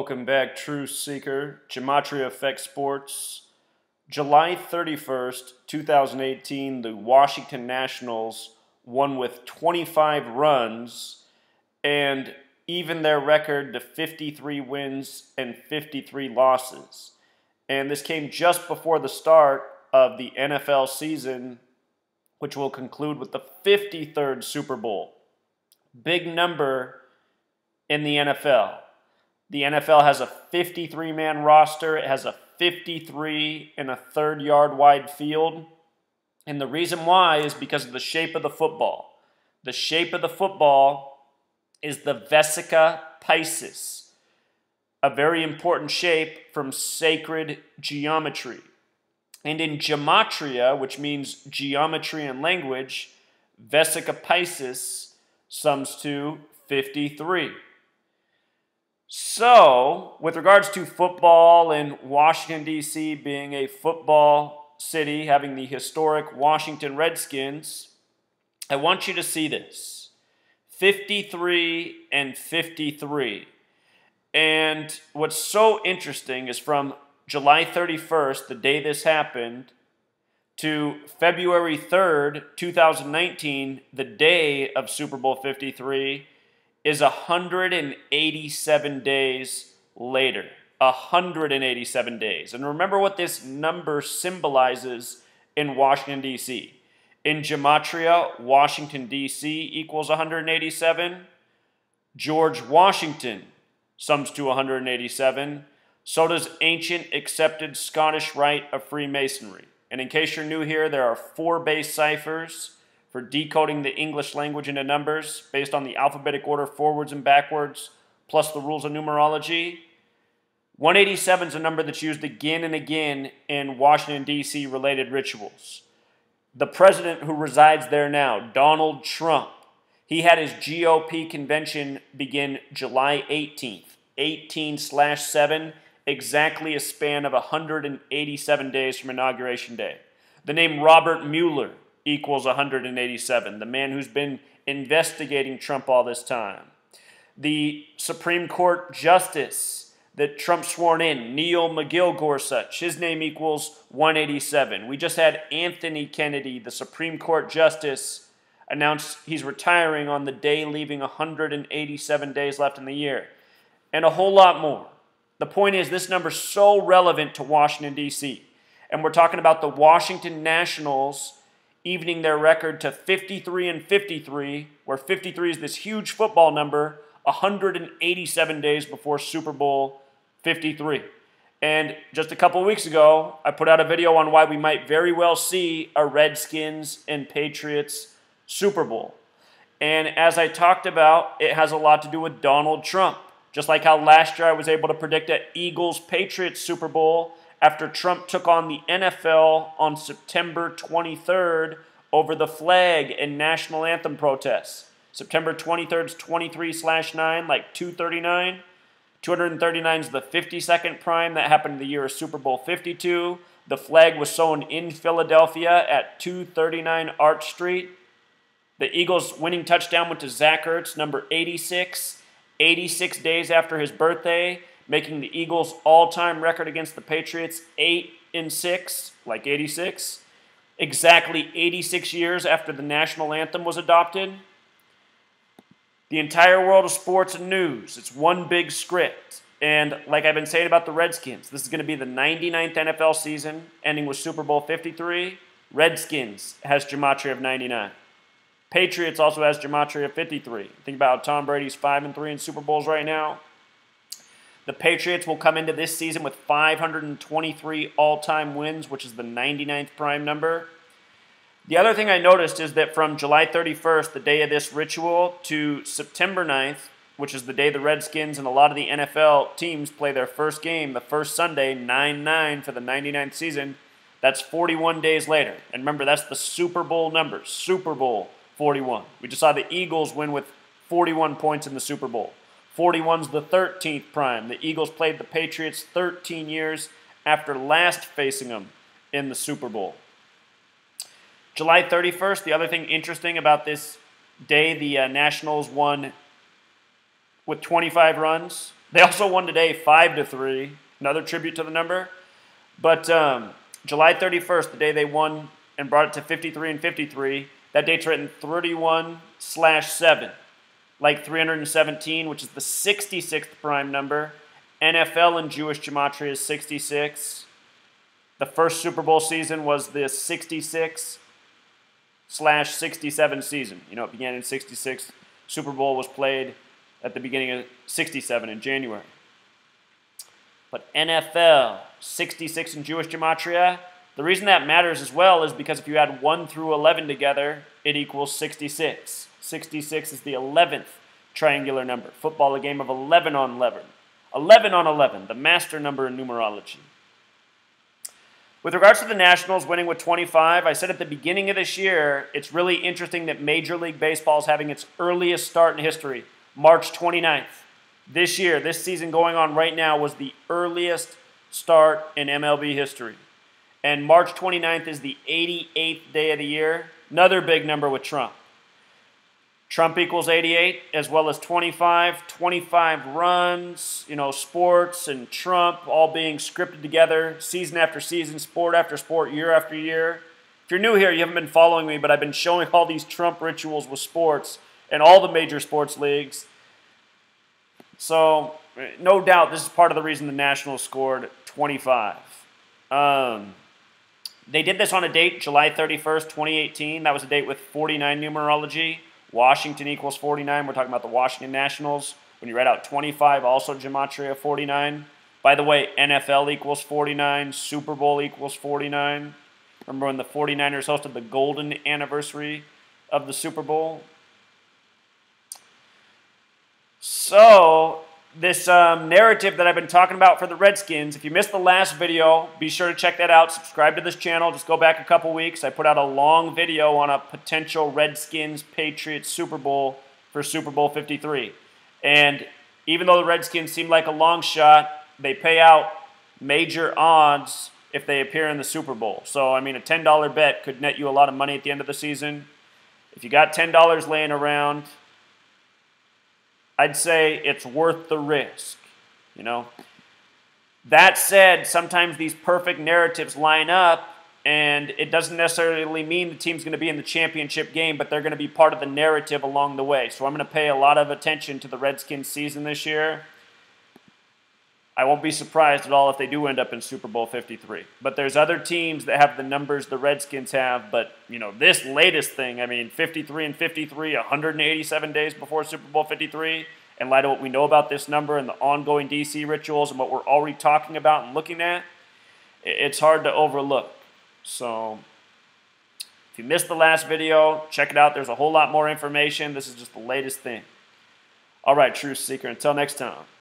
Welcome back, Truth Seeker, Gematria Effect Sports. July 31st, 2018, the Washington Nationals won with 25 runs and even their record to 53 wins and 53 losses. And this came just before the start of the NFL season, which will conclude with the 53rd Super Bowl. Big number in the NFL. The NFL has a 53 man roster, it has a 53 and a third yard wide field. And the reason why is because of the shape of the football. The shape of the football is the vesica piscis, a very important shape from sacred geometry. And in gematria, which means geometry and language, vesica piscis sums to 53. So, with regards to football and Washington, D.C. being a football city, having the historic Washington Redskins, I want you to see this 53 and 53. And what's so interesting is from July 31st, the day this happened, to February 3rd, 2019, the day of Super Bowl 53 is 187 days later. 187 days. And remember what this number symbolizes in Washington, D.C. In Gematria, Washington, D.C. equals 187. George Washington sums to 187. So does ancient accepted Scottish rite of Freemasonry. And in case you're new here, there are four base ciphers for decoding the English language into numbers based on the alphabetic order forwards and backwards, plus the rules of numerology. 187 is a number that's used again and again in Washington, D.C. related rituals. The president who resides there now, Donald Trump, he had his GOP convention begin July 18th, 18 slash 7, exactly a span of 187 days from Inauguration Day. The name Robert Mueller equals 187, the man who's been investigating Trump all this time. The Supreme Court Justice that Trump sworn in, Neil McGill Gorsuch, his name equals 187. We just had Anthony Kennedy, the Supreme Court Justice, announce he's retiring on the day leaving 187 days left in the year, and a whole lot more. The point is, this number's so relevant to Washington, D.C. And we're talking about the Washington Nationals evening their record to 53 and 53, where 53 is this huge football number, 187 days before Super Bowl 53. And just a couple weeks ago, I put out a video on why we might very well see a Redskins and Patriots Super Bowl. And as I talked about, it has a lot to do with Donald Trump. Just like how last year I was able to predict an Eagles Patriots Super Bowl after Trump took on the NFL on September 23rd over the flag and national anthem protests. September 23rd is 23 slash 9, like 239. 239 is the 52nd prime that happened in the year of Super Bowl 52. The flag was sewn in Philadelphia at 239 Arch Street. The Eagles' winning touchdown went to Zach Ertz, number 86, 86 days after his birthday making the Eagles' all-time record against the Patriots 8 in 6, like 86, exactly 86 years after the national anthem was adopted. The entire world of sports and news, it's one big script. And like I've been saying about the Redskins, this is going to be the 99th NFL season, ending with Super Bowl 53. Redskins has gematria of 99. Patriots also has gematria of 53. Think about Tom Brady's 5 and 3 in Super Bowls right now. The Patriots will come into this season with 523 all time wins, which is the 99th prime number. The other thing I noticed is that from July 31st, the day of this ritual, to September 9th, which is the day the Redskins and a lot of the NFL teams play their first game, the first Sunday, 9 9 for the 99th season, that's 41 days later. And remember, that's the Super Bowl number Super Bowl 41. We just saw the Eagles win with 41 points in the Super Bowl. 41's the 13th prime. The Eagles played the Patriots 13 years after last facing them in the Super Bowl. July 31st, the other thing interesting about this day, the uh, Nationals won with 25 runs. They also won today 5 to 3. Another tribute to the number. But um, July 31st, the day they won and brought it to 53 and 53, that date's written 31 slash 7, like 317, which is the 66th prime number. NFL in Jewish gematria is 66. The first Super Bowl season was the 66 slash 67 season. You know, it began in 66. Super Bowl was played at the beginning of 67 in January. But NFL, 66 in Jewish gematria, the reason that matters as well is because if you add 1 through 11 together, it equals 66. 66 is the 11th triangular number. Football, a game of 11 on 11. 11 on 11, the master number in numerology. With regards to the Nationals winning with 25, I said at the beginning of this year, it's really interesting that Major League Baseball is having its earliest start in history, March 29th. This year, this season going on right now, was the earliest start in MLB history. And March 29th is the 88th day of the year. Another big number with Trump. Trump equals 88, as well as 25, 25 runs, you know, sports and Trump all being scripted together, season after season, sport after sport, year after year. If you're new here, you haven't been following me, but I've been showing all these Trump rituals with sports and all the major sports leagues. So, no doubt, this is part of the reason the Nationals scored 25. Um, they did this on a date, July 31st, 2018. That was a date with 49 numerology. Washington equals 49. We're talking about the Washington Nationals. When you write out 25, also Gematria 49. By the way, NFL equals 49. Super Bowl equals 49. Remember when the 49ers hosted the golden anniversary of the Super Bowl? So, this um, narrative that I've been talking about for the Redskins. If you missed the last video, be sure to check that out. Subscribe to this channel. Just go back a couple weeks. I put out a long video on a potential Redskins Patriots Super Bowl for Super Bowl 53. And even though the Redskins seem like a long shot, they pay out major odds if they appear in the Super Bowl. So, I mean, a $10 bet could net you a lot of money at the end of the season. If you got $10 laying around, I'd say it's worth the risk, you know. That said, sometimes these perfect narratives line up, and it doesn't necessarily mean the team's going to be in the championship game, but they're going to be part of the narrative along the way. So I'm going to pay a lot of attention to the Redskins season this year. I won't be surprised at all if they do end up in Super Bowl 53. But there's other teams that have the numbers the Redskins have. But, you know, this latest thing, I mean, 53 and 53, 187 days before Super Bowl 53, in light of what we know about this number and the ongoing DC rituals and what we're already talking about and looking at, it's hard to overlook. So, if you missed the last video, check it out. There's a whole lot more information. This is just the latest thing. All right, Truth Seeker, until next time.